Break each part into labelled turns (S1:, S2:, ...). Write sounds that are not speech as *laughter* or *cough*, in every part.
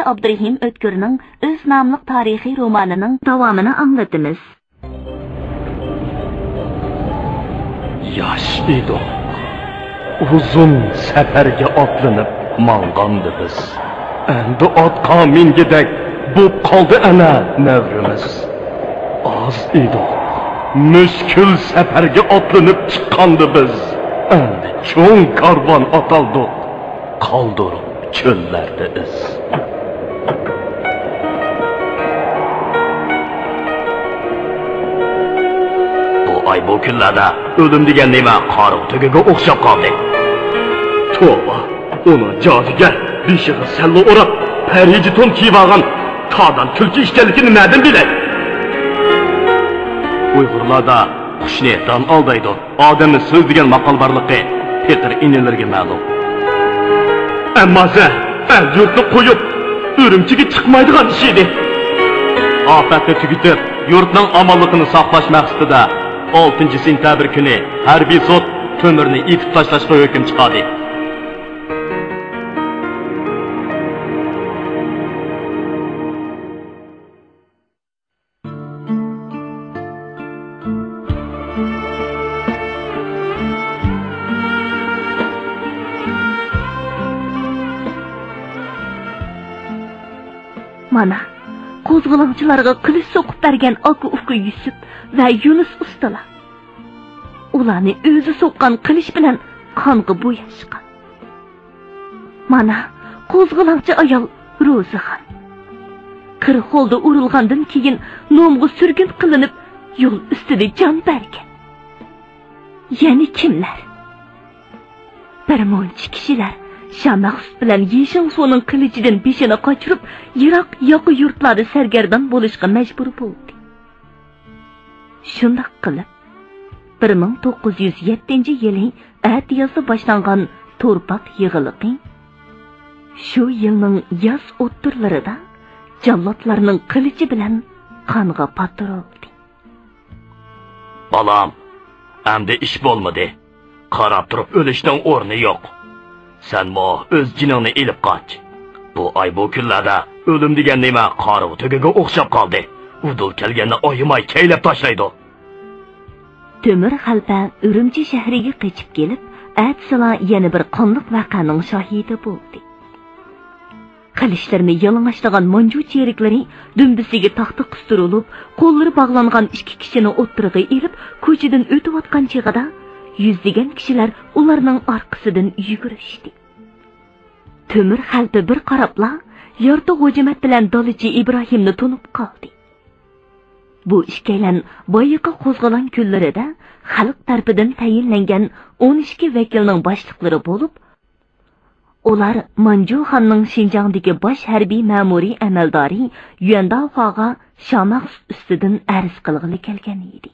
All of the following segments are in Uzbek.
S1: Abdurahim O'tkirning o'z nomli tarixiy romanining davomini anglatamiz.
S2: Yosh. Uzun safarga otlanib mang'andi biz. Endi otqa mingidek bo'p qoldi ana navrimiz. Oz edik. Mushkul safarga otlanib chiqqandi biz. Endi cho'ng karvon otaldi. Qoldirib cho'llarda iz.
S3: Bu kunlarda o'lim degan nima qoriq tugiga o'xshab qoldi
S2: Tova, uni jodigar beshig'i sallo o'rab, pariji to'n kiyib olgan todan tulki ekanligini nimadan bilay?
S3: uyg'urlarda qushni don aldaydi odamni so'z degan maqol borligi petir inilarga ma'lum
S2: Ammo za, al yurtni qo'yib, urumchiga chiqmaydigan ish edi.
S3: ofatni tugitib yurtning omonligini saqlash maqsadida 6 sentabr kuni harbiy sud ko'mirni etib tashlashga hukm chiqardi
S1: qo'zg'olonchilarga qilich so'qib bergan Oku Uku Yusuf va Yunus ustalar. Ularni o'zi so'qqan qilich bilan qonga bo'yashgan. Mana qo'zg'olonchi ayol Ro'zixon. Qir qo'lda urilgandan keyin nomga surgun qilinib yo'l ustida jon bergan. Yana kimlar? Bir muncha kishilar Şamaxs bilan Yeshin so'ning qilichidan beshini qochirib, yiroq yoqi yurtlarda sargardon bo'lishga majbur bo'ldi. Shundoq qilib 1907-yilning atiyasi boshlangan to'rpaq yig'iliqi shu yilning yoz o'ttirlarida jallodlarning qilichi bilan qonga patiroldi.
S3: bolam endi ish bo'lmadi qarab turib o'lishning o'rni yo'q sanmo o'z jiningni ilib qoch bu oy bu kunlarda o'lim degan nima qoriq tugiga o'xshab qoldi udul kelganda oyimay kaylab tashlaydi
S1: Temir xalpa Urumchi shahriga qochib kelib, atsala yana bir qonliq vaqaning shohidi bo'ldi. Qilishlarini yalang'ashtirgan manju cheriklari dumbisiga taxta qistirilib, qo'llari bog'langan ikki kishini o'ttiriga elib, ko'chadan o'tayotgan chig'ida yuzlagan kishilar ularning orqasidan yugurishdi. Temir xalpa bir qarabla, yorti g'ojamat bilan dolichi Ibrohimni tunib qoldi. Bu ikkalan boyiqi qo'zg'alon kunlarida xalq tarafidan tayinlangan 12 vakilning boshliqlari bo'lib, ular Manju xonning Xinjiangdagi bosh harbiy ma'muriy amaldori Yuandao xoga ustidan arz qilg'ili kelgan edi.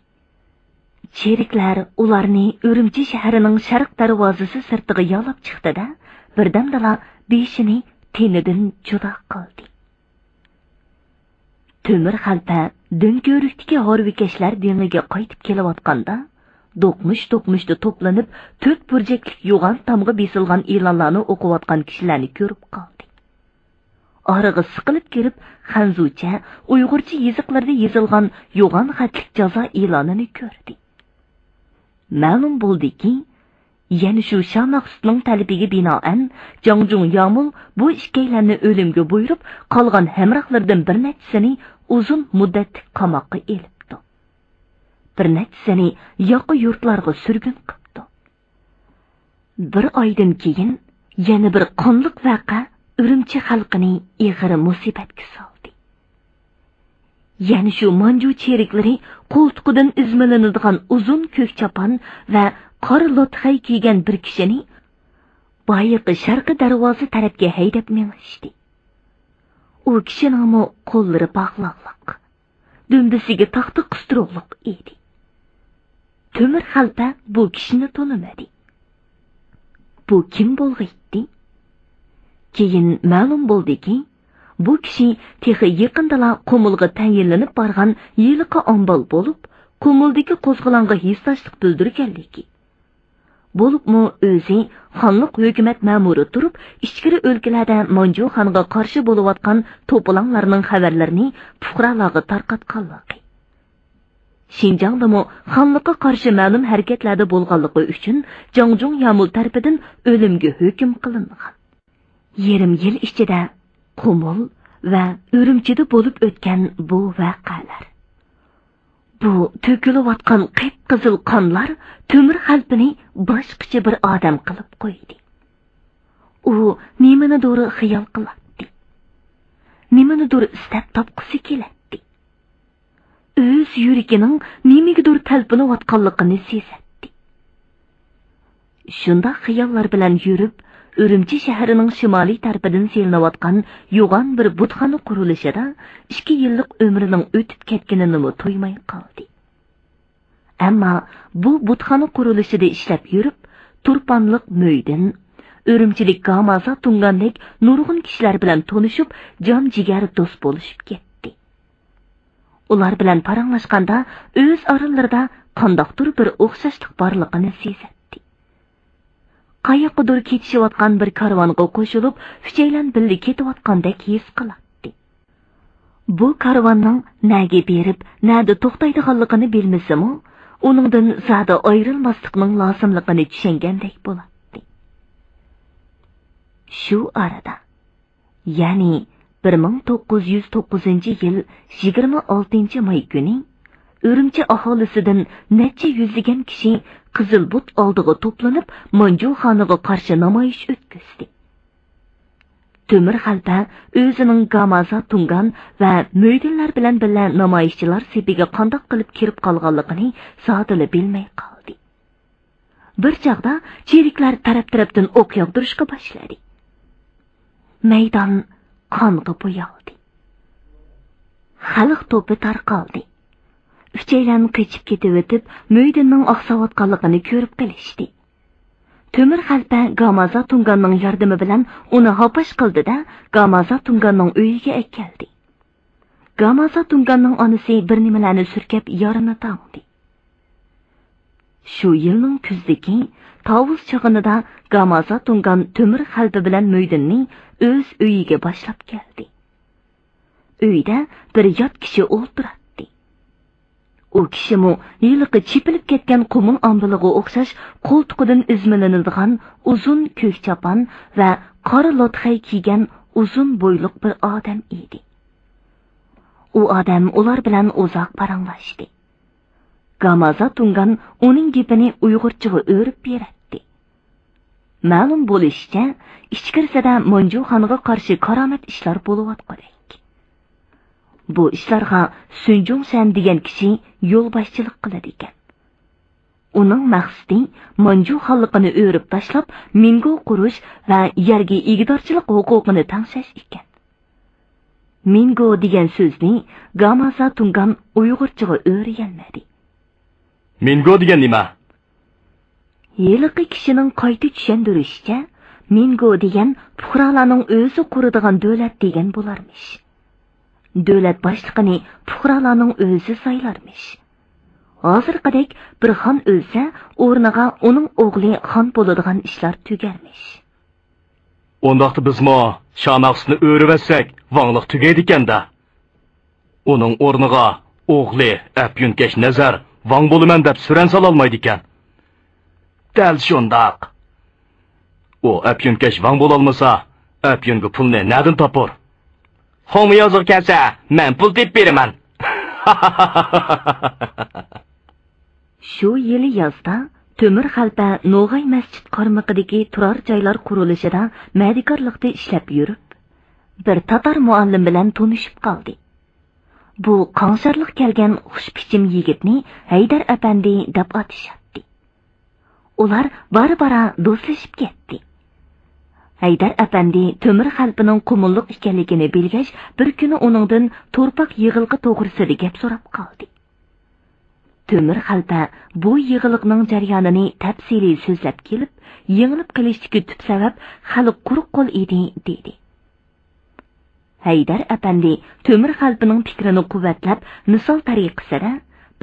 S1: Cheriklar ularni Urumchi shahrining sharq darvozasi sirtiga yo'lab chiqdi-da, birdamdala beshini tenidan judo qildi. Temir xalpa Dünko'rikdagi horvikashlar dengiga qaytib kelayotganda, do'qmish-do'qmishda to'planib, to'rt burjaklik yo'g'on tamg'i besilgan e'lonlarni o'qiyotgan kishilarni ko'rib qoldi. Orig'i siqilib kelib xanzucha, uyg'urcha yoziqlarda yozilgan yo'g'on xatlik jazo e'lonini ko'rdi. Ma'lum bo'ldiki, yana shu Shamaqsutning talabiga binoan Jongjung yomul bu ikkilarni o'limga buyurib, qolgan hamrohlardan bir nechasini uzun muddatli qamoqqa elibdi. Bir nechasini yoqi yurtlarga surgun qildi. Bir oydan keyin yana bir qonliq vaqa Urumchi xalqining ig'iri musibatga soldi. Yana shu manju cheriklari qo'ltiqidan izmilinadigan uzun ko'k chopon va qora lotxay kiygan bir kishini boyiqi sharqi darvoza tarafga haydab mengishdi. u kishi nomi qo'llari bog'liqliq dumbisiga taxta qistiroqliq edi. Temir xalta bu kishini to'nimadi bu kim bo'lg'aydi? Keyin ma'lum bo'ldiki bu kishi texi yaqindala qumulga tayinlanib borgan yiliqi ombol bo'lib qumuldagi qo'zg'olonga hissashlik bildirganligi. Bo'libmi o'zi xonliq hukumat ma'muri turib ichkari o'lkalarda manju xonga qarshi bo'layotgan to'polonlarning xabarlarini fuqarolarga tarqatganligi. Shinjongdami xonliqqa qarshi ma'lum harakatlarda bo'lganligi uchun jongjung yamul tarpidan o'limga hukm qilingan. Yarim yil ichida qumul va urumchida bo'lib o'tgan bu voqealar bu to'kilayotgan qip qizil qonlar temir qalbini boshqacha bir odam qilib qo'ydi. U nimanidir xiyol qilyapti? Nimanidir istab topqisi keladi o'z yuragining nimagadir talpinayotganligini sezadi. Shundoq xiyollar bilan yurib urumchi shahrining shimoliy tarafidan selinayotgan yo'g'on bir butxona qurilishida ikki yillik umrining o'tib ketganini to'ymay qoldi ammo bu butxona qurilishida ishlab yurib turponliq mo'ydin o'rimchilik gamaza tungandek nurg'un kishilar bilan tonishib jon jigari do'st bo'lishib ketdi ular bilan paranglashganda o'z oralarida qandoqdir bir o'xshashlik borligini sezadi qayoqqadir ketishayotgan bir karvonga qo'shilib uchaylan birga ketayotgandek his qiladi bu karvonning naga berib nada to'xtaydiganligini bilmasimu uningdan zada ayrilmaslikning lozimligini tushungandek bo'ladi shu arada ya'ni bir ming to'qqiz yuz to'qqizinchi yil yigirma oltinchi may kuni urumchi aholisidan necha yuzlagan kishi qizil but oldiga to'planib manju xoniga qarshi namoyish o'tkazdi. Temir xalta o'zining gamaza tungan va mo'ydinlar bilan birga namoyishchilar sepiga qandoq qilib kirib qolganligini sodili bilmay qoldi. Bir chog'da cheriklar taraf tarafdan o'q yog'dirishga boshladi. Maydon qonga bo'yaldi. Xalq to'pi tarqaldi. Uchaylan qechib ketib o'tib mo'ydinning oqsayotganligini ko'rib qilishdi. Temir xalpa gamaza tunganning yordami bilan uni hopash qildida gamaza tunganning uyiga keldi. Gamaza tunganning onasi bir nimalarni surkab yorini tangdi shu yilning kuzdagi tovus chog'inida gamaza tungan temir xalpa bilan mo'ydinning o'z uyiga boshlab keldi. Uyda bir yot kishi o'ltiradi. U kishimu yiliqi chepilib ketgan qumul ombilig'i o'xshash qo'ltiqidan izmilinadigan uzun ko'k chopon va qora lotxay kiygan uzun bo'yliq bir odam edi. U odam ular bilan uzoq paranglashdi gamaza tungan uning gapini uyg'urchaga o'rib beradi ma'lum bo'lishicha ichkirsada ichkirisida manjuxonga qarshi karomat ishlar bo'layotgandek bu ishlarga sunjung san degan kishi yo'lboshchilik qiladi ekan. Uning maqsadi manju xalqini o'rib tashlab mingo qurish va yerga egdorchilik huquqini tangsash ekan. Mingo degan so'zni gamaza tungan uyg'urchaga o'rganmadi.
S3: Mingo degan nima?
S1: Yiliqi kishining qayta tushuntirishicha mingo degan fuqarolarning o'zi quradigan davlat degan bo'larmish davlat boshlig'ini fuqarolarning o'zi saylarmish. Hozirgidek bir xon o'lsa o'rniga uning o'g'li xon bo'ladigan ishlar tugarmish.
S3: Undaqda bizmo shamaqsni o'rivatsak vonliq tugaydi ekanda uning o'rniga o'g'li apyunkash nazar vong bo'laman deb suran sololmaydi ekan dal shundoq. U apyunkash vong bo'lolmasa apyunga pulni nadin topur. Homi yozuq kelsa, men pul deb beraman. *laughs*
S1: Shu yili yozda Temir xalpa No'g'ay masjid qarmog'idagi turar joylar qurilishida madikorlikda ishlab yurib, bir tatar muallim bilan tanishib qoldi. Bu qansharlik kelgan xushpichim yigitni Haydar apandi deb atishatdi. Ular bari-bara do'stlashib ketdi. Haydar apandi temir xalpining qumulliq ekanligini bilgach bir kuni uningdan to'rpaq yig'ilqi to'g'risida gap so'rab qoldi. Temir xalpa bu yig'iliqning jarayonini tafsiliy so'zlab kelib yengilib qilishdagi tub sabab hali quruq qo'l edi dedi. Haydar apandi temir xalpining fikrini quvvatlab misol tariqasida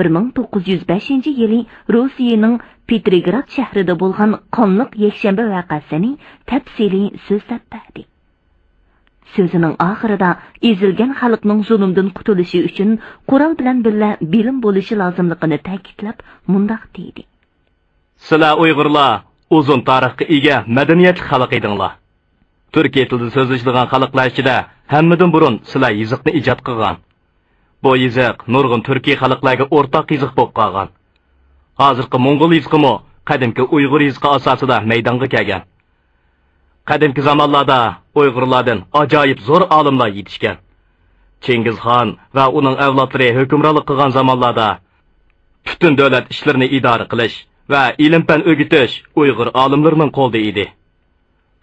S1: 1905 yili Rossiyaning Petrograd shahrida bo'lgan qonliq yakshanba voqeasini tafsiliy so'zlab berdi. so'zining oxirida ezilgan xalqning zulmdan qutulishi uchun qurol bilan birga bilim bo'lishi lozimligini ta'kidlab mundaq deydi
S2: sizlar uyg'urlar uzun tarixga ega madaniyatli xalq edinglar turkiya tilida so'zlashilgan xalqlar ichida hammadan burun sizlar yiziqni ijod qilgan bu yiziq nurg'un turkiy xalqlarga o'rtoq yiziq bo'lib qolgan. Hozirgi mo'ng'ul yiziqimi qadimki uyg'ur yiziqi asosida maydonga kelgan. Qadimki zamonlarda uyg'urlardan ajoyib zo'r olimlar yetishgan. Chingizxon va uning avlodlari hukmronlik qilgan zamonlarda butun davlat ishlarini idora qilish va ilm fan o'gitish uyg'ur olimlarining qo'lida edi.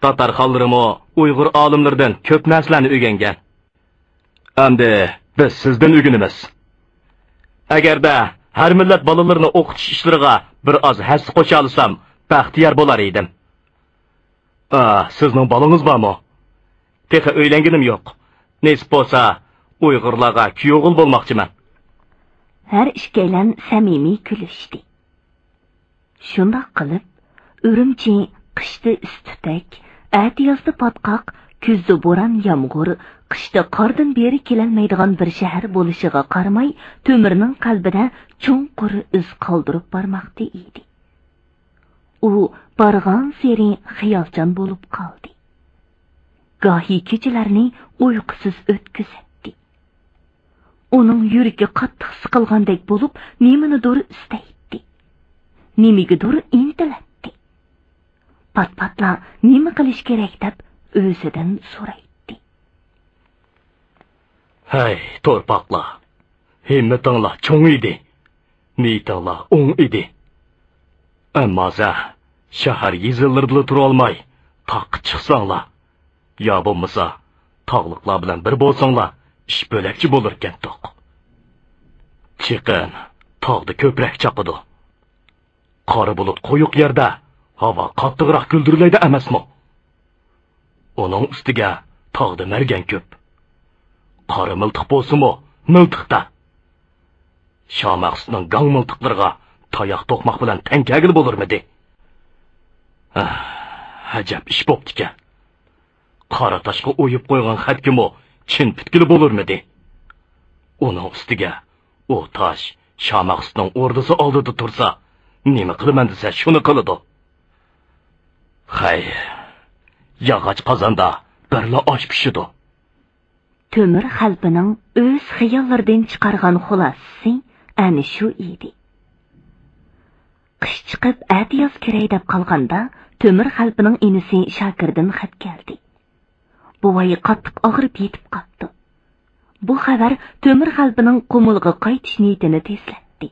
S2: Tatar xonlarimi uyg'ur olimlaridan ko'p narsalarni o'rgangan. Endi biz sizdan o'ginimiz agarda har millat bolalarini o'qitish ishlariga bir oz hassa qo'sha olsam baxtiyor bo'lar edim Ah, sizning bolangiz bormi? Texi uylanganim yo'q. Nesib bo'lsa, Uyg'urlarga kuyovg'il bo'lmoqchiman.
S1: Har ikkalan samimiy kulishdi. Shundoq qilib, Urumchi qishda istutak, atiyozda patqoq, kuzda bo'ron yomg'ir, qishda qordan beri kelolmaydigan bir shahar bo'lishiga qaramay, temirning qalbida chunqur iz qoldirib bormoqda edi. u borgan seri xiyolchan bo'lib qoldi. Gohi kechalarni uyqusiz o'tkazatdi uning yuragi qattiq siqilgandek bo'lib nimanidir istaydi. Nimagadir intiladi. Pat patla nima qilish kerak deb
S2: 의세당 소라이띠. 하이, 돌박라. 힘나 땅라 종이디. 니 땅라 옹이디. Әммаза, шәһәр езілірділі тұра алмай, тақ шықсаңла. Я болмаса, тағлықла білән бір болсаңла, іш бөләкчі болыр кән тоқ. Чықын, тағды көпірәк чапыды. Қары бұлыт қойық ерді, hava qattiqroq kuldirlaydi emasmi uning ustiga tog'da margan ko'p. Qora miltiq bo'lsinmi miltiqda. Shomaqsning gang miltiqlarga tayoq to'qmoq bilan tankagil bo'lurmidi ah, ajab ish bo'ptikan qora toshga o'yib qo'ygan xatkimu chin pitkil bo'lurmidi uning ustiga u tosh shomaqsudning o'rdisi oldida tursa nima qilaman desa shuni qiladi. Hay yog'och qozonda birla osh pishidi.
S1: To'mir qalbining o'z xayollaridan chiqargan xulosasi ana shu edi. Qish chiqib atyoz kiray deb qolganda to'mir qalbining inisi shokirdin xat keldi. Buvoyi qattiq og'rib yetib qoldi. Bu xabar to'mir qalbining qumulga qaytish niyatini tezlatdi.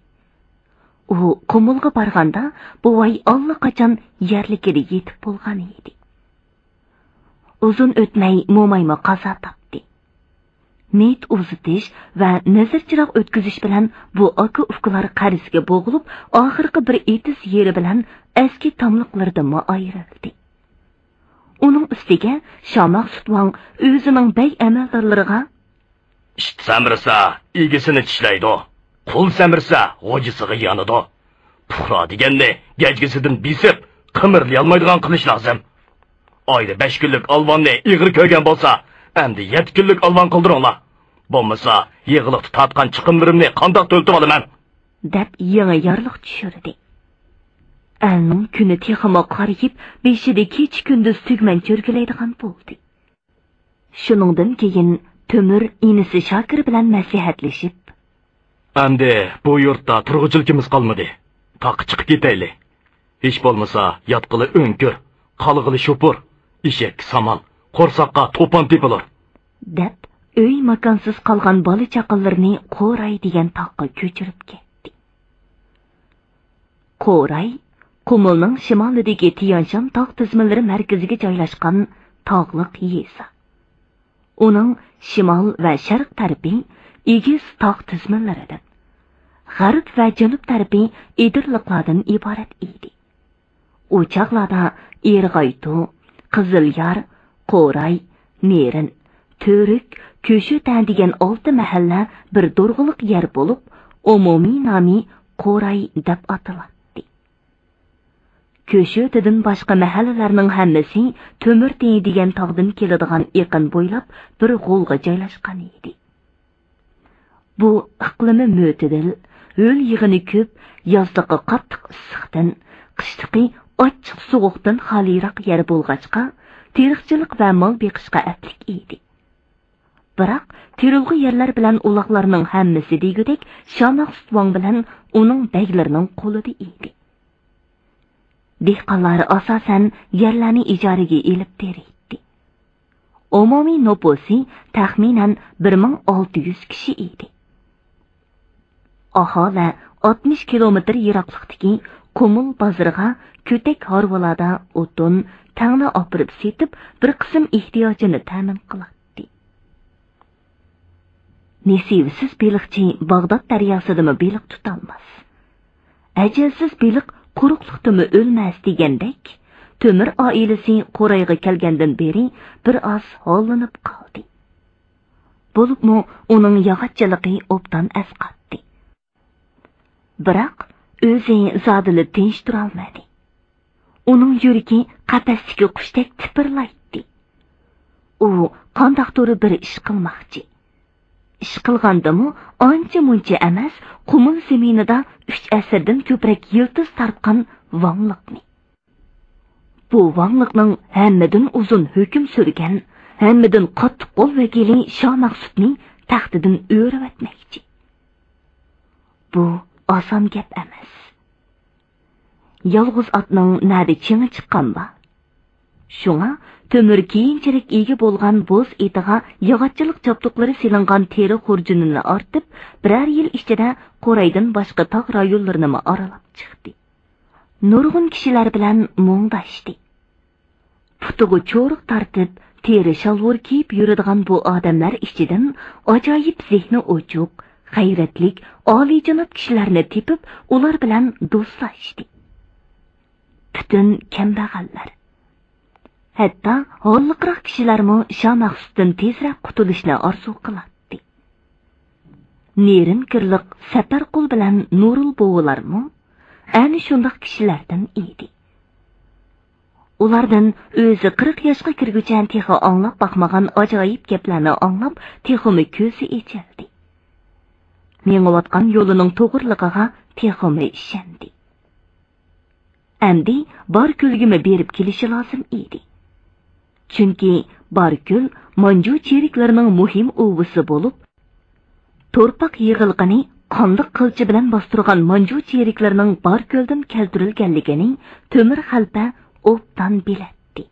S1: U qumulga borganda buvoy allaqachon yerligida yetib bo'lgan edi. Uzun o'tmay mo'mayma qazo topdi. Nit uzitish va nazirchiroq o'tkazish bilan bu aka ufqlar qarisiga bo'g'ilib oxirgi bir etis yeri bilan eski tomliqlardan ayrildi. Uning ustiga shomoq sutvon o'zining bay amaldorlariga
S2: it samirsa egisini tishlaydi. Qul samirsa g'ojisiga yonidi puhro deganni gajgisidan bisib qimirlayolmaydigan qilish lozim. Oyda besh kunlik olvonni ig'ir ko'rgan bo'lsa endi yetti kunlik olvon qildiringlar. Bo'lmasa yig'iliqda tortgan chiqimlarimni qandoq to'ltib olaman?
S1: Deb yangi yorliq tushirdi. Alning kuni teximo qariyib beshida kech kunduz tugman cho'rkilaydigan bo'ldi. Shuningdan keyin to'mir inisi shokir bilan nasihatlashib
S2: endi bu yurtda turg'uchiligimiz qolmadi. Toqqa chiqib ketayli hech bo'lmasa yotqili o'nkir qolg'ili shupur eshak somon qo'rsoqqa to'pon tepilar
S1: deb uy makonsiz qolgan bola chaqalarni qo'ray degan toqqa ko'chirib ketdi. Qo'ray qumulning shimolidagi tiyanshan tog' tizmalari markaziga joylashgan tog'liq yesa. Uning shimol va sharq tarafi egiz tog' tizmalaridan g'arb va janub tarafi edirliqlardan iborat edi. U chaqlarda erg'aytu qizilyar qo'ray nerin to'rik ko'shutan degan olti mahalla bir do'rg'iliq yer bo'lib umumiy nomi qo'ray deb ataladi. Ko'shotidan boshqa mahallalarning hammasi to'mir degan tog'dan keladigan iqin bo'ylab bir g'o'lga joylashgan edi. Bu iqlimi mo'tidil ho'l yig'ini ko'p yozdiqi qattiq issiqdan qishtiqi ochiq sovuqdan xoliroq yer bo'lg'achqa teriqchilik va mol beqishga atlik edi. Biroq terilg'i yerlar bilan uloqlarning hammasi degudek shomaq bilan uning baglarining qo'lida edi. Dehqonlar asosan yerlarni ijaraga ilib teriydi umumiy noposi taxminan bir ming olti yuz kishi edi. Aholi oltmish kilometr yiroqlikdagi qumul bozoriga ko'tak horvalarda o'tin tangni opirib setib bir qism ehtiyojini ta'min qiladi nesivsiz beliqchi bag'dod daryosidami beliq tutolmas? Ajalsiz beliq quruqliqdimi o'lmas degandek to'mir oilasi qo'rayga kelgandan beri bir oz hollanib qoldi. Bo'libmi uning yog'ochchiligi obdan asqatdi. Biroq o'zi zodili tinch turolmadi. Uning yuragi qafasdagi qushdek tipirlaydi. U qandoqturi bir ish qilmoqchi. Ish qilgandimu ancha muncha emas qumul zeminida uch asrdan ko'proq yiltiz tartgan vangliqni bu vangliqning hammadan uzun hukm surgan hammadan qattiq qo'l vakili sho maqsudning taxtidan o'ravatmoqchi bu oson gap emas. Yolg'iz otning nadi chingi chiqqanba shunga to'mir keyinchalik ega bo'lgan bo'z etiga yog'ochchilik choptuqlari silingan teri xurjunini ortib biror yil ichida qo'raydan boshqa tog' rayonlarini oralab chiqdi. Nurg'un kishilar bilan mo'ngdashdi putig'i cho'riq tortib teri shalvor kiyib yuradigan bu odamlar ichidan ajoyib zehni o'chuq g'ayratlik oliyjanob kishilarni tepib ular bilan do'stlashdi butun kambag'allar. Hatto holliqroq kishilarmi sho maqsuddan tezroq qutulishni orzu qiladi nerin kirliq safar qul bilan nurul bovularmi ana shundoq kishilardan edi. Ulardan o'zi qirq yoshga kirgucha texo anglab boqmagan ajoyib gaplarni anglab texumi ko'zi echildi mengayotgan yo'lining to'g'riligiga texumi ishondi. Amdi bor kulgimi berib kelishi lozim edi. Chunki barkul manju cheriklarining muhim uvisi bo'lib to'rpaq yig'ilqini qonliq qilchi bilan bostirgan manju cheriklarining barkuldan keltirilganligining to'mir xalpa obdan bilatdi.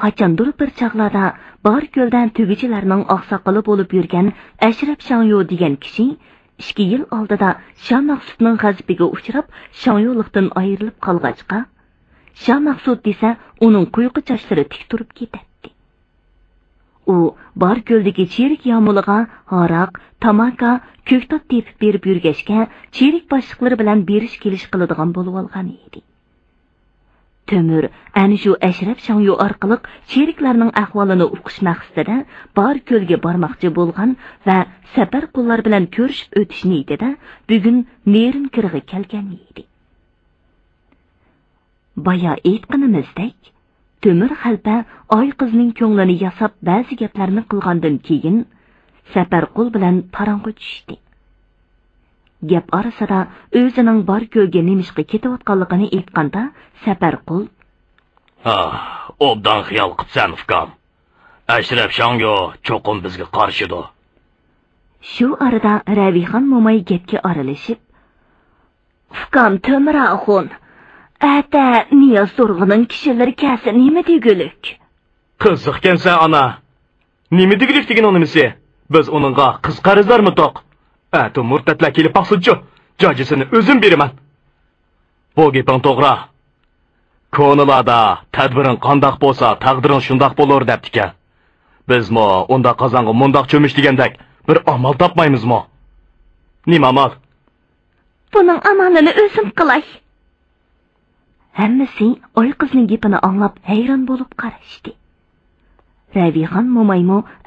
S1: Qachondir bir chog'larda barkuldan tugichilarning oqsoqoli bo'lib yurgan ashraf shanyo degan kishi ikki yil oldida shah maqsudning g'azibiga uchrab shonyo'liqdan ayrilib qolg'achqa shah maqsud desa uning quyqi chochlari tik turib ketadi. U bor ko'ldagi cherik yomulg'a aroq tamaka ko'ktot tepib berib yurgachga cherik boshliqlari bilan berish kelish qiladigan bo'lib olgan edi. Tömür ana shu ashraf shangyu orqali sheriklarning ahvolini uqish maqsadida bor ko'lga bormoqchi bo'lgan va safar qullar bilan ko'rishib o'tish niyatida bugun nerin kirg'i kelgan edi. Boya aytganimizdek to'mir xalpa oy qizning ko'nglini yasab ba'zi gaplarni qilgandan keyin safar qul bilan parong'i tushdi. Gap orasida o'zining bor ko'lga nemishqa ketayotganligini aytganda safarqul
S3: ha obdan xiyol qilibsan ukam ashraf shongo cho'qim bizga qarshidi
S1: shu arada ravixon mo'may gapga aralashib ukam to'miraxun ata niyoz zo'rg'ining kishilari kasi nima degulik
S2: qiziqkansan ana nima degulik degan nimasi biz uningga qiz qarizlarmi toq? Atu murtatlar kelib baqsinchi, jojisini o'zim beraman. Bu gaping to'g'ri. Ko'nilada tadbiring qandoq bo'lsa, taqdiring shundoq bo'lar debdikan. Bizmi unda qozonga mundoq cho'mish degandek bir amal topmaymizmi? Nima amal?
S1: Buning amalini o'zim qilay. Hammasi oy qizning gapini anglab hayron bo'lib qarashdi.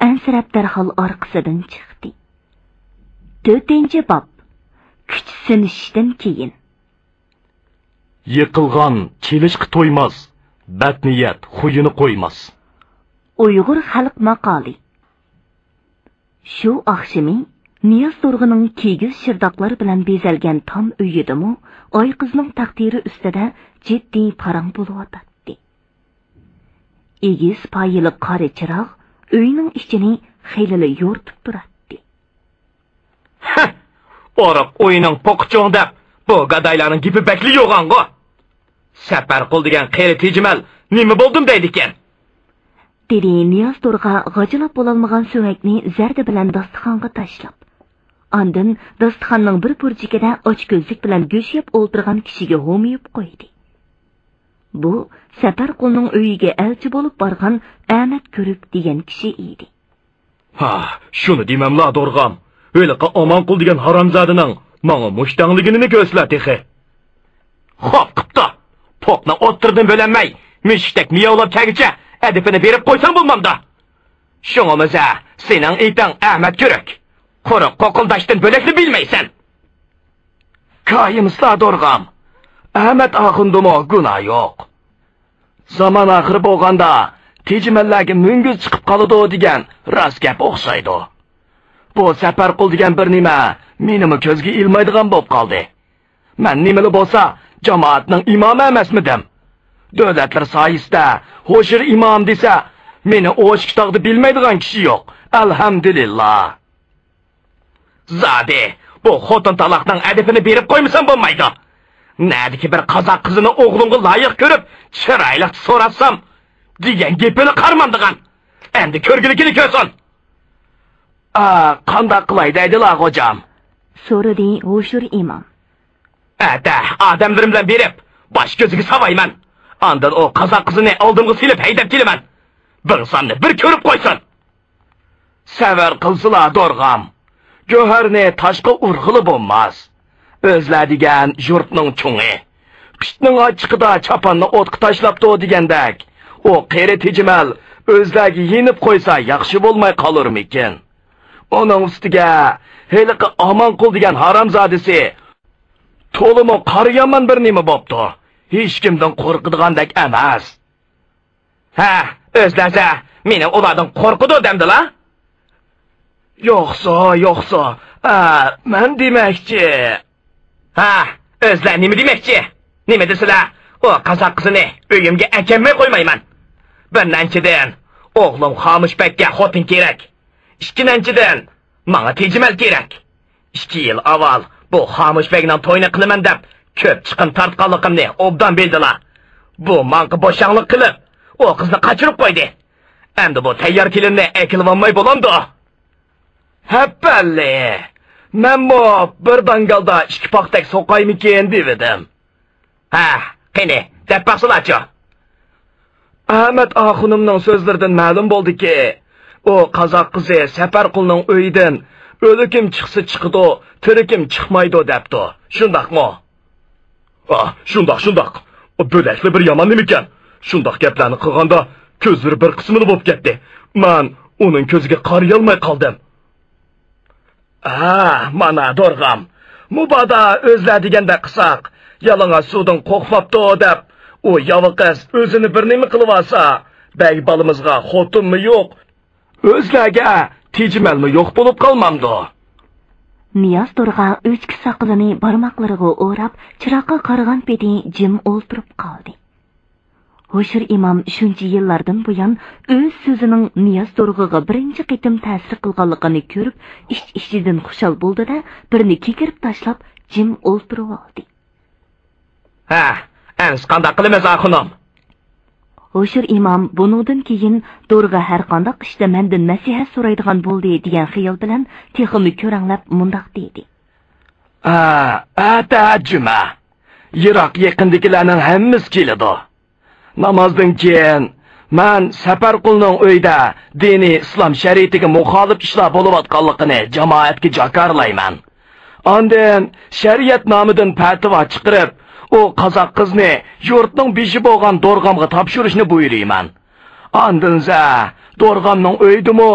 S1: Ansirab darhol orqasidan chiqdi. To'rtinchi bob. Kuch sinishishdan keyin.
S2: Yiqilgan chelishqi to'ymas badniyat xuyini qo'ymas.
S1: Uyg'ur xalq maqoli. Shu oqshimi niyoz to'rg'ining kigiz shirdoqlar bilan bezalgan tom uyidimi oy qizning taqdiri ustida jiddiy parang bo'layotdi egiz poyili qora chiroq uyning ichini xelili yo'rtib turadi
S2: oriq o'yining po'qicho'ng deb bu gadaylarning gipi bakli yo'g'ang'o safar qil degan qeri tejmal nima bo'ldim deydi ekan.
S1: Dedi niyoz to'rga g'ajilab bo'lolmagan so'ngakni zarda bilan dasturxonga tashlab andin dasturxonning bir burchigida ochko'zlik bilan go'sht yeb o'ltirgan kishiga ho'miyib qo'ydi. Bu safar qulning uyiga elchi bo'lib borgan ahmad ko'rib degan kishi edi.
S2: Ha shuni demamla do'rg'am o'liqa omon qul degan haromzodining manga mushtangligini ko'rsla xo'p qipti po'qni o'ttirdim bo'lanmay mushukdek miyovlab chagicha adifini berib qo'ysam bo'lmamda. Shungimiza sening itang ahmad ko'rak quruq qo'qildashdan bo'lakni bilmaysan. Koyimsla do'rg'am ahmad oxundimo gunoh yo'q. Zamon oxiri bo'lganda tejmanlarga mungiz chiqib qoladi degan rost gap o'xshaydi. Bu safar qil degan bir nima menimi ko'zga ilmaydigan bo'lib qoldi man nimali bo'lsa jamoatning imomi emasmidim davlatlar soyisida ho'shir imom desa meni o'sh kitobni bilmaydigan kishi yo'q alhamdulillah zade bu xotin taloqning adibini berib qo'ymasam bo'lmaydi. Nadiki bir qozoq qizini o'g'limga loyiq ko'rib chiroyli so'rasam degan gapini qarmandigan. Endi ko'rgilikini ko'rsin qandoq qilay deydilar xo'jam
S1: so'radi g'ushur imom.
S2: Ata odamlarim bilan berib bosh ko'ziga savayman. Andin u qozoq qizini oldimga silib haydab kelaman. Bir sonni bir ko'rib qo'ysin. Savar qilsilar do'rg'am. Go'harni tashqi urg'ili bo'lmas. O'zladigan yurtning chungi qishning ochiqida choponni o'tqa tashlabdi degandek u qeri tejmal o'zlagi yenib qo'ysa yaxshi bo'lmay qolurmikin uning ustiga heliqi omonqul degan haromzodisi to'limi qariyaman bir nima bo'pti. Hech kimdan qo'rqidigandek emas. Ha o'zlasa meni ulardan qo'rqidi demdilar yo'qsa yo'qsa men demakchi. Ha o'zlar nima demakchi? Nima desalar u qozoq qizini uyimga akamay qo'ymayman. Birinchidan o'g'lim xomushbekka xotin kerak. İkkinchidan manga tejmal kerak ikki yil avval bu xomushbekning to'yini qilaman deb ko'p chiqim tortganligimni obdan bildilar bu manqa bo'shanglik qilib u qizni qochirib qo'ydi endi bu tayyor kelinni ekilolmay bo'lamdi hapalli man bu bir bangalda ikki poqdak so'qaymikin dedim ha qani deb baqsilarchi ahmad oxunimning so'zlaridan ma'lum bo'ldiki u qozoq qizi safar qulning uyidan o'likim chiqsa chiqidi tirikim chiqmaydi debdi shundoqmi ah shundoq shundoq bo'lakli bir yomon nimikan shundoq gaplarni qilganda ko'zlari bir qismini bo'lib ketdi man uning ko'ziga qarayolmay qoldim ah mana do'rg'am mubodo o'zlar deganda qilsaq yalang'och suvdan qo'rqmabdi deb u yovi qiz o'zini bir nima qilib olsa bag bolamizga xotinmi yo'q Өзләге тижмәлме жоқ болып қалмамды.
S1: Нияз торға үш сақылыны бармақларығы орап, чырақы қарған педі жим олтырып қалды. Хошир имам шүнчі еллардың бұян өз сөзінің Нияз тұрғыға бірінші кетім тәсір қылғалықыны көріп, іш-ішіден құшал болды да, біріні кекеріп ташлап, жим олтырып алды.
S2: Ә, әнс қанда қылымыз ақыным.
S1: Hoshir imom buningdan keyin to'rg'a har qanday qishda mendan nasihat so'raydigan bo'ldi degan xiyol bilan teximi ko'ranglab mundoq dedi
S2: a ata juma yiroq yaqindagilarning hammasi keladi. Namozdan keyin man safarqulning uyida diniy islom shariatiga muxolif ishlar bo'layotganligini jamoatga jakarlayman Ondan shariat nomidan fatvo chiqarib u qozoq qizni yurtning beshi bo'lgan do'rg'amga topshirishni buyuriyman ondinza do'rg'amning uydimi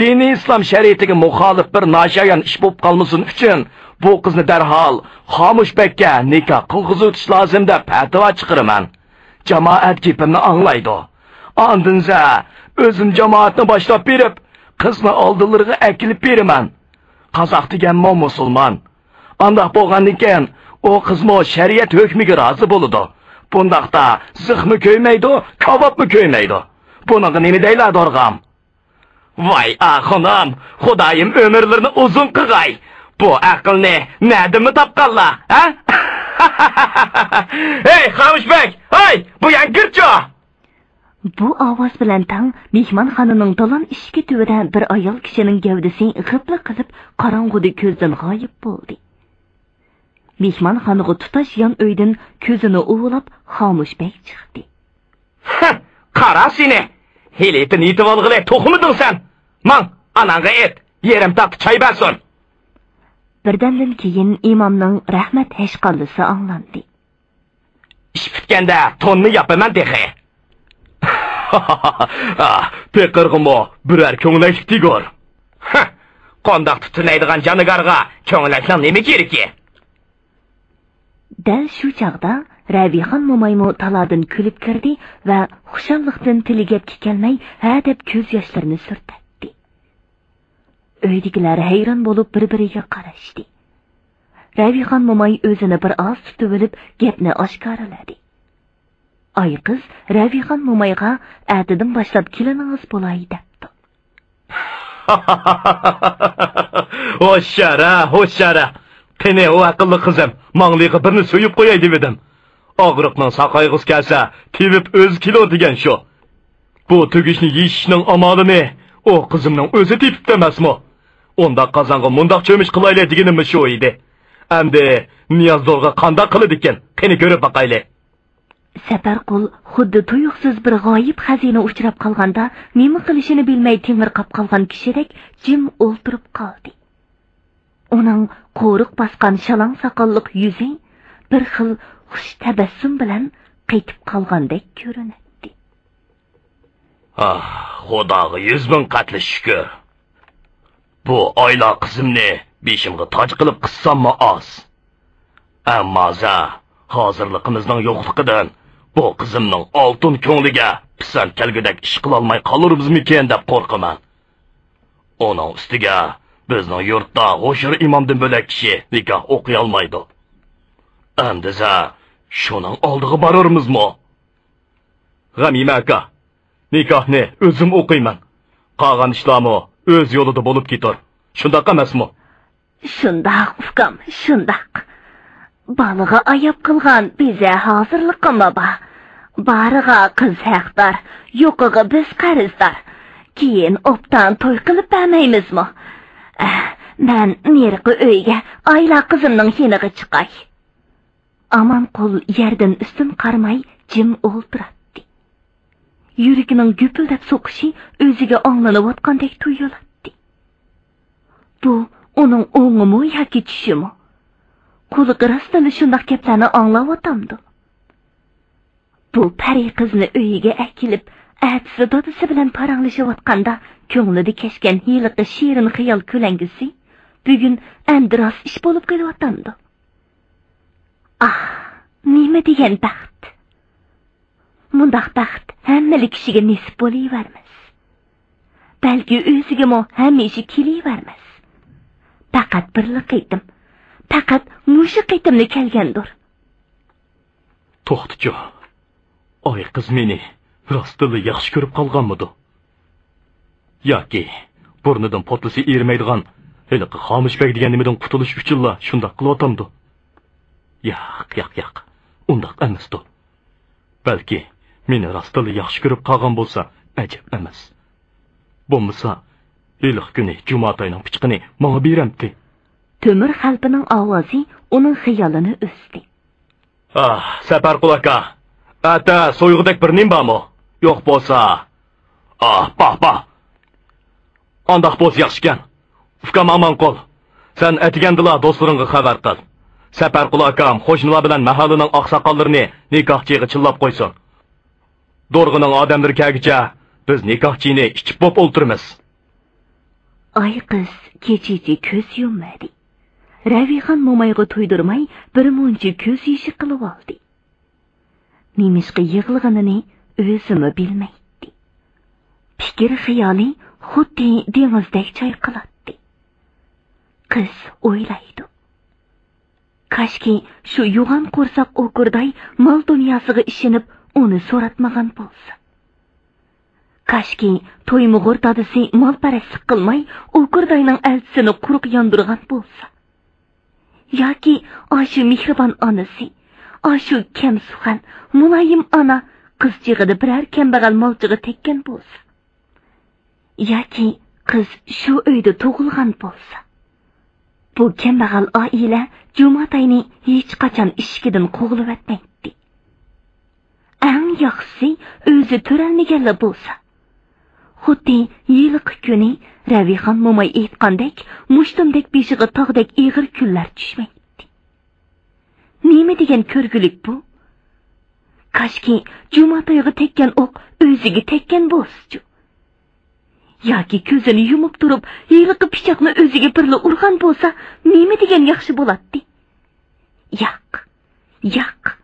S3: diniy islom shariatiga muxolif bir noshayon ish bo'lib qolmasin uchun bu qizni darhol xomushbekka nikoh qilg'izitish lozim deb fatvo chiqaraman jamoat gapimni anglaydi ondinsa o'zim jamoatni boshlab berib qizni u qizmo shariat hukmiga rozi bo'ladi bundaqda zixmi ko'ymaydi kabobmi ko'ymaydi bunaqa nima deyiladi dorg'am? Voy ah, axonam xudoyim umrlarini uzun qilg'ay. Bu aqlni nadimi topqanlar a *laughs* hey xamushbek hoy bu yangircho
S1: bu ovoz bilan tang mehmonxonaning to'lon eshigi tubida bir ayol kishining gavdasi g'ipli qilib qorong'uda ko'zdan g'oyib bo'ldi. Mehmonxonaga tutash yon uydan ko'zini uvlab xomushbek chiqdi.
S3: Qara seni. Hiletini yetib olg'ile to'qimiding sen. Mang anangga et. Yerim taqi choy bersin.
S1: Birdandan keyin imomning rahmat hashqallisi anglandi.
S3: Ish bitganda to'nni yopaman dexe. *laughs* Peqirg'imo biror ko'ngillik tigor qondoq tutunaydigan jonigarga ko'ngilakning nima keraki
S1: dal shu chog'da rabixon mo'maymo talodan kulib kirdi va xushalliqdan tili gapga kelmay ha deb ko'z yoshlarini surtatdi uydagilar hayron bo'lib bir biriga qarashdi rabixon mo'may o'zini bir oz tutib olib gapni oshkoraladi ay qiz rabixon mo'mayga atidan boshlab keliningiz bo'lay debdi
S2: o'shara hoşşara. Qani o aqlli qizim, mangliga birni so'yib qo'yay deb edim. Og'riqning saqayg'is kelsa, tevib o'z kilo degan shu. Bu tugishni yeyishning amalini o qizimning o'zi tepibdi emasmi? Unda qozonga mundoq cho'mish qilayli deganim shu edi. Endi Niyozdorga qanday qiladi ekan? Qani ko'rib boqayli.
S1: safarqul xuddi tuyuqsiz bir g'oyib xazina uchrab qolganda nima qilishini bilmay timirqab qolgan kishidek jim o'ltirib qoldi uning qo'riq bosgan shalong soqolliq yuzi bir xil xush tabassum bilan qaytib qolgandek ko'rinadi
S3: ah xudoga yuz ming qatli shukur bu oila qizimni beshimga toj qilib qissammi oz. Ammo za hozirligimizning yo'qligidan bu qizimning oltin ko'ngliga pisand kelgudek ish qilolmay qolurmizmikin deb qo'rqaman. Uning ustiga Біздің йортта ғошыр имамдың бөлек кіші никах оқи алмайды. Әндізі, шоның алдығы барырмыз
S2: мұ? Ғамима әка, никахны өзім оқимын. Қаған ішламы өз yolida болып ketar. Шындақ emasmi?
S1: Shundaq, Шындақ shundaq. Balığa ayab qılğan bizə hazırlıqım baba. біз қарыздар. Кейін оптан той қылып әмейміз? Ah, man nerqi uyga oila qizimning xinig'i chiqay. Aman qo'l yerdan ustun qarmay jim o'ltiradi yuragining gupildab so'qishi o'ziga onglanayotgandek tuyuladi bu uning o'ngimi yoki tushimi qo'li rostini shundoq gaplarni anglayotamdi bu pari qizni uyiga akilib atisi dodisi bilan paranglashayotganda ko'nglida kashgan hiyliqi shirin xiyol ko'langisi bugun andiros ish bo'lib qelyotgandi ah nima degan baxt mundoq baxt hammali kishiga nisib bo'lavermas balki o'zigami hamisha kelavermas faqat birli qaytim faqat mushu qaytimni kelgandir
S2: to'xtijo Oy qiz meni rostili yaxshi ko'rib qolganmidi? yoki burnidan potlisi ermaydigan hiliqi xomushbek degan nimadan qutulish uchunla shundoq qilyotgandi yo'q yo'q yo'q undoq emasdi balki meni rostili yaxshi ko'rib qolgan bo'lsa ajab emas. Bo'lmasa iliq kuni jumatayning pichqini manga beramdi
S1: Tömür xalpining ovozi uning xiyolini o'sdi.
S2: ah safar aka ata so'yg'idek bir nim bormi yo'q bo'lsa. Ah bah bah. Andoq bo'lsa yaxshikan. Ukam omon qol. San aytgandila do'stlaringga xabar qil. Safar akam qo'shnilar bilan mahallaning oqsoqollarini nikohchiga chillab qo'ysin. Do'rg'ining odamlari kelgicha biz nikohchini ichib bo'p o'ltirmiz
S1: ay qiz kechichi ko'z yummadi ravixon mo'mayga to'ydirmay bir muncha ko'z yeshi qilib oldi. Nemishqa yig'lig'inini o'zimi bilmaydi. Fikr xiyoli xuddi dengizdek chayqaladi qiz o'ylaydi. Kashki shu yo'g'on qo'rsoq o'kurday mol dunyosiga ishinib uni so'ratmagan bo'lsa. Kashki to'ymug'ur dadisi molparastlik qilmay o'kirdayning elchisini quruq yondirgan bo'lsa. Yoki oshu mehribon onasi oshu kamsuxan muloyim ona qiz qizchig'ida biror kambag'al molchig'i tekkan bo'lsa yoki qiz shu uyda tug'ilgan bo'lsa bu kambag'al oila jumatayni hech qachon ishkidan qo'g'ilib ang yaxshisi o'zi to'ralmaganlar bo'lsa xuddi yiliqi kuni ravixon mo'may aytgandek mushtumdek beshig'i tog'dek ig'ir kunlar tushmaydi. Nima degan ko'rgulik bu? Kashki jumatoyga tekkan o'q o'ziga tekkan bo'lsichu yoki ko'zini yumib turib yiliqi pichoqni o'ziga birla urgan bo'lsa nima degan yaxshi bo'ladi yaq yaq.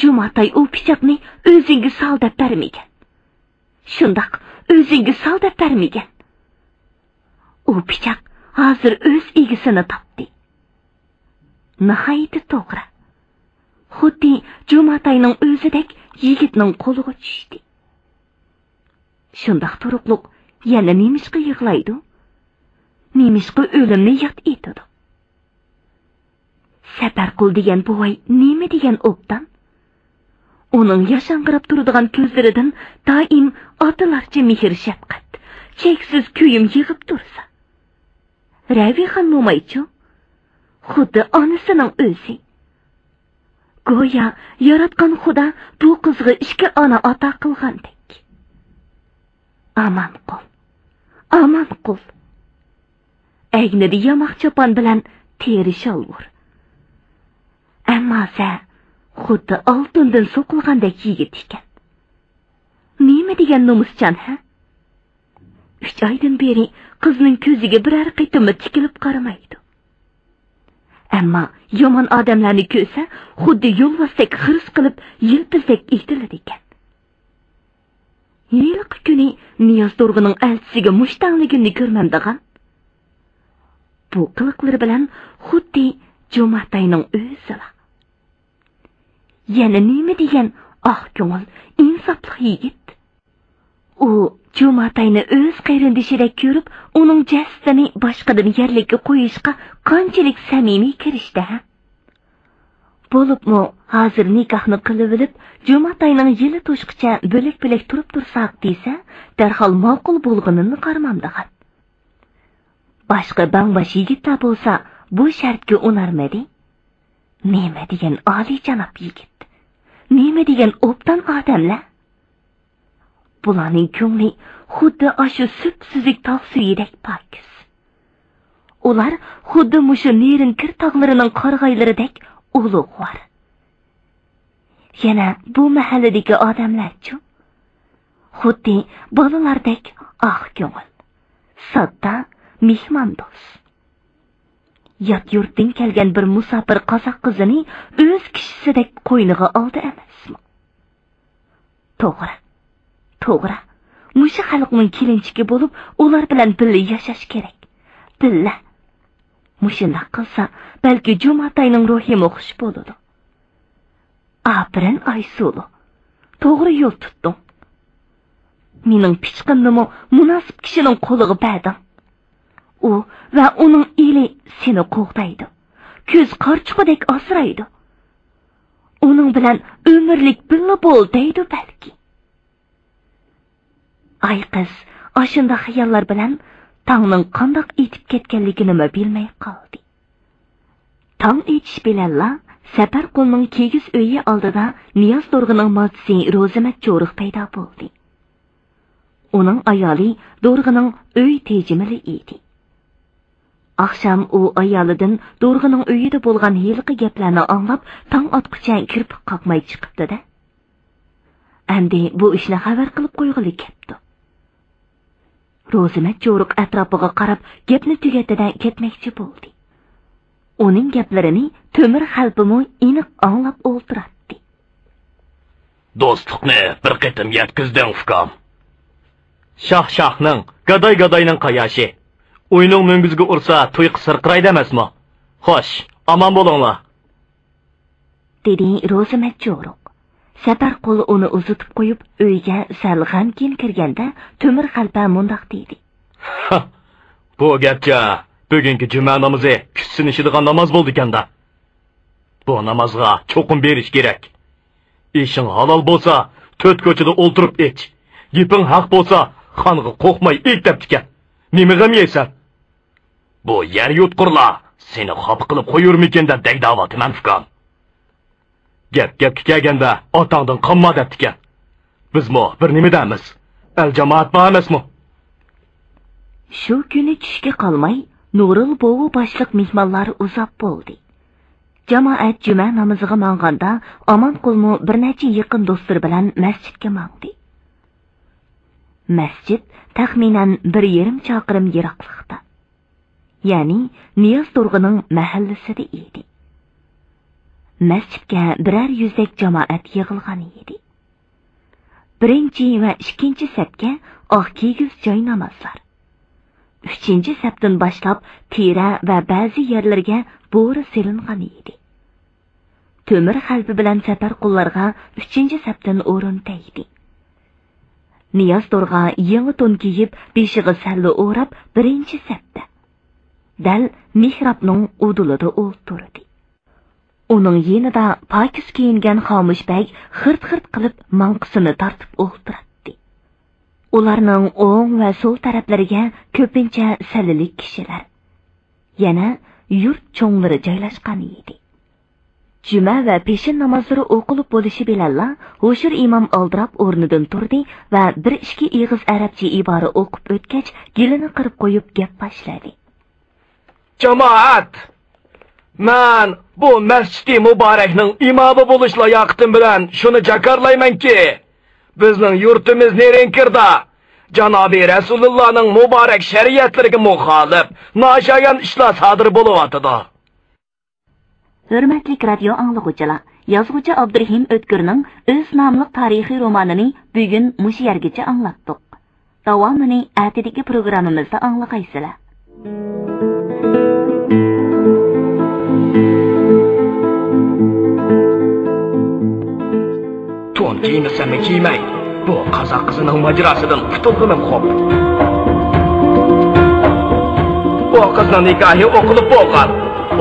S1: Jumatoy u pichoqni o'zingga sol deb bermagan shundoq o'zingga sol deb bermagan u pichoq hozir o'z egisini topdi. Nihoyatda to'g'ri. Xuddi jo'matayning o'zidek yigitning qo'liga tushdi. Shundoq turuqliq yana nemishqa yig'laydi nemishqa o'limni yod etadi. Saparqul degan buvay nima degan o'bdan uning yashanqirab turadigan ko'zlaridan doim otalarcha mehr shafqat cheksiz kuyim yig'ib tursa. Ravihan mo'maychu xuddi onasining o'zi go'yo yaratgan xudo bu qizga ikki ona ota qilgandek. Aman qul aman qul. Agnida yamoq chopon bilan teri sholvur ammo sa xuddi oltindan so'qilgandek yigit ekan. Nima degan nomuschan ha? Uch oydan beri qizning ko'ziga biror qaytimi tikilib qaramaydi. Ammo yomon odamlarni ko'rsa xuddi yo'lbosdek xirs qilib yilpizdak aytiladi ekan. Yilqi kuni niyoz to'rg'ining elchisiga mushtangligimni ko'rmamdig'an bu qiliqlari bilan xuddi jo'matayning o'zila yana nima degan oq ko'ngil insofli yigit. U jo'matayni o'z qarindishidek ko'rib uning jasadini boshqadan yerlikka qo'yishga qanchalik samimiy kirishdi bo'libmi hozir nikohni qilib olib jo'matayning yili to'shqicha bo'lak bo'lak turib tursak desa darhol ma'qul bo'lganini qarmamdig'an boshqa bangbash yigitlar bo'lsa bu shartga unarmadi nima degan oliyjanob yigit? Nima degan o'bdan odamlar? Bularning ko'ngli xuddi ashu supsuzik tog' suyidek pokiz. Ular xuddi mushu nerin kir tog'larining qarg'aylaridek ulug'vor yana bu mahalladagi odamlarchu xuddi bolalardek oq ko'ngil sodda mehmondo'st yot yurtdan kelgan bir musafir qozoq qizini o'z kishisidek qo'yniga oldi emasmi? To'g'ri. To'g'ri. Musha xalqning kelinchigi bo'lib ular bilan birga yashash kerak. Billa mushundoq qilsa balki jumatayning ruhi xush bo'ladi. Apirin aysulu. To'g'ri yo'l tutding mening pichqinnimi munosib kishining qo'liga berding u va uning eli seni qo'g'daydi. Ko'z qorchuqidek osraydi uning bilan umrlik birga bo'l deydi balki. Ay qiz oshunda xayollar bilan tongning qandoq etib ketganligini bilmay qoldi tong etish bilanla safar qulning kegiz uyi oldida niyoz do'rg'ining motisi ro'zimat cho'riq paydo bo'ldi uning ayoli do'rg'ining uy tejimili edi oqshom u ayolidan do'rg'ining uyida bo'lgan yilqi gaplarni anglab tong otqicha kirpik qoqmay chiqibdi-da. Endi bu ishni xabar qilib qo'yg'ili kepti. Ro'zimat jo'riq atrofiga qarab gapni tugatidan ketmoqchi bo'ldi. Uning gaplarini to'mir xalpimi iniq anglab o'ltiradi
S3: do'stlikni bir qitim yetkizding ukam
S2: shoh shohning gadoy gadoyning qayoshi? Uyning mungizga ursa to'y sirqiraydi emasmi xo'sh omon bo'linglar.
S1: Dedi ro'zimat jo'riq satarqul qo'li uni uzitib qo'yib uyga sal g'amgin kirganda Tumir xalpa mundoq deydi.
S2: Bu gapcha bugungi juma namozi kutsinishadigan namoz bo'ldi ekanda. Bu namozga cho'qim berish kerak. Ishing halol bo'lsa to'rt ko'chada o'ltirib ich. Yiping haq bo'lsa xonga qo'rqmay ik debdikan nima g'am yeysan?
S3: Bu yer yutqurlar seni xop qilib qo'yurmikin deb dagdavotiman ukam
S2: gap gapga kelganda otangdan qolma debdikan. Bizmi bir nimadamiz al jamoatmi emasmi?
S1: Shu kuni tushga qolmay nuril bovi boshliq mehmonlari uzoq bo'ldi. Jamoat juma namoziga manganda omon qulmu bir necha yaqin do'stlar bilan masjidga mangdi. Masjid taxminan bir yarim chaqirim yiroqliqda ya'ni niyoz to'rg'ining mahallasida edi. Masjidga biror yuzdak jamoat yig'ilgan edi. Birinchi va ikkinchi sapga oq kiygiz joy namozlar. Uchinchi sapdan boshlab tira va ba'zi yerlarga bo'ri selingan edi. To'mir qalbi bilan safar qullarga uchinchi sapdan o'rin tegdi niyoz to'rg'a yangi to'n kiyib beshig'i salla o'rab birinchi sapda dal mehrobning udulida o'ltirdi. Uning yenida pokis kiyingan xomushbek hirt hirt qilib manqisini tortib o'ltiradi ularning o'ng va so'l taraflariga ko'pincha salilik kishilar. Yana yurt cho'nglari joylashgan edi. Juma va peshin namozlari o'qilib bo'lishi bilanla g'ushur imom oldirab o'rnidan turdi va bir ikki ig'iz arabcha ibora o'qib o'tgach gilini qirib qo'yib gap boshladi.
S2: Jamoat! Man bu masjidi muborakning imomi bo'lish layoqitim bilan shuni jakarlaymanki bizning yurtimiz Nerinkirda janobi rasulullohning muborak shariatlariga muxolif noshayan ishlar sodir bo'lyotidi.
S1: Hurmatli radio anglag'uchilar yozuvchi abdurahim o'tkirning o'z nomli tarixiy romanini bugun mush yergacha anglatdik davomini atidagi programmamizda anglag'aysizlar
S2: to'n kiymasammi kiymay bu qozoq qizining majrosidan qutulg'inim xo'p bu qizning nikohi o'qilib bo'lgan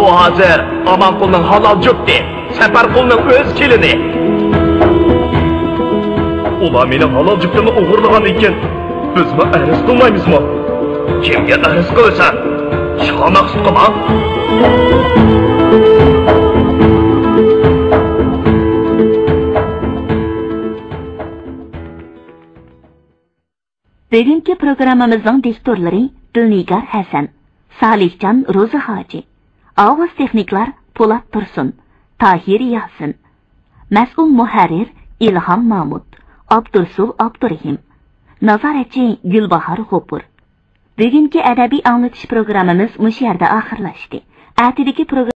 S2: u hozir omonqulning halol jufti safarqulning o'z kelini ular meni halol juftimni o'g'irlagan ekan bizmi arz qilmaymizmi kimga arz qilasan shomaq qilma
S1: Bugünkü proqramımızın distorları Dilnigar Həsən, Salihcan Ruzu Hacı, Avaz Texniklar Polat Tursun, Tahir Yasin, Məsul Muharrir İlham Mahmud, Abdursul Abdurrahim, Nazarətçi Gülbahar Xopur. Bugünkü ədəbi anlatış proqramımız bu yerdə axırlaşdı. Ətidəki proqram